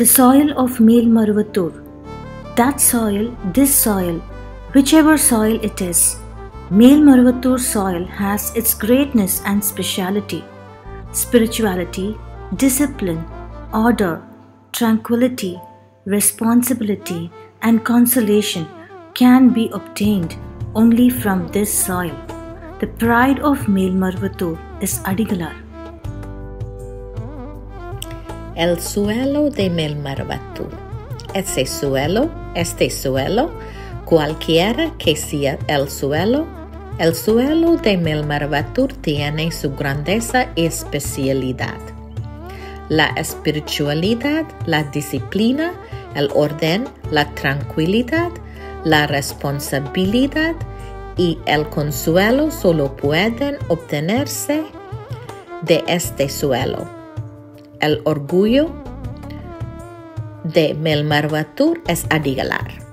The soil of Mel Maruvatur. That soil, this soil, whichever soil it is, Mel Maruvatur soil has its greatness and speciality, spirituality, discipline, order, tranquility, responsibility, and consolation can be obtained only from this soil. The pride of Mel Marvatur is Adigalar. El suelo de Melmarvatur. Ese suelo, este suelo, cualquiera que sea el suelo, el suelo de Melmarvatur tiene su grandeza y especialidad. La espiritualidad, la disciplina, el orden, la tranquilidad, la responsabilidad y el consuelo solo pueden obtenerse de este suelo. El orgullo de Melmarvatur es adigalar.